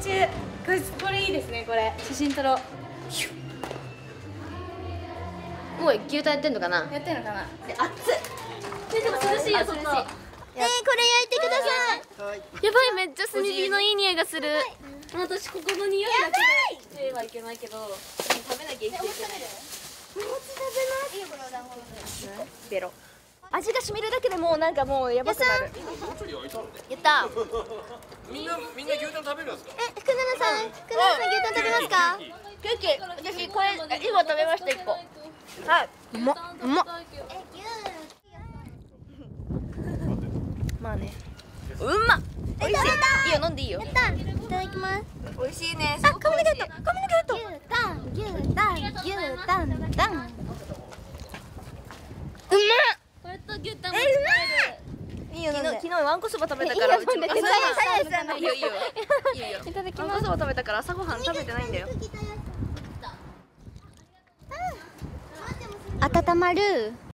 中。これこれいいですねこれ。写真撮ろう。もう牛タンやってんのかな？やってんのかな。で熱っ。ででも涼しいよ涼しいえー、これ焼いてください。やばい。めっちゃ炭火のいい匂いがする。私ここの匂いだけではいけないけど。食べなきゃいけない。ベロ。味が染みるだけでもうなんかもうやばくなる。やったみんなみんな牛タン食べるんですか？え、福永さん、福永さん牛タン食べますか？ケーキ。私これ今食べました一個。はい。うまうまえ、牛まあね。うんまえ、食べたい。いよ飲んでいいよ。いただきます。美味しいね。あ、コミュニケートコミュニケート牛タン、牛タン、牛タン、タンこれと牛タンえういいよ昨日昨日わんこそば食べたからいいよ飲んで。いいよいい。よいいよ。いただきわんこそば食べたから朝ごはん食べてないんだよ温まる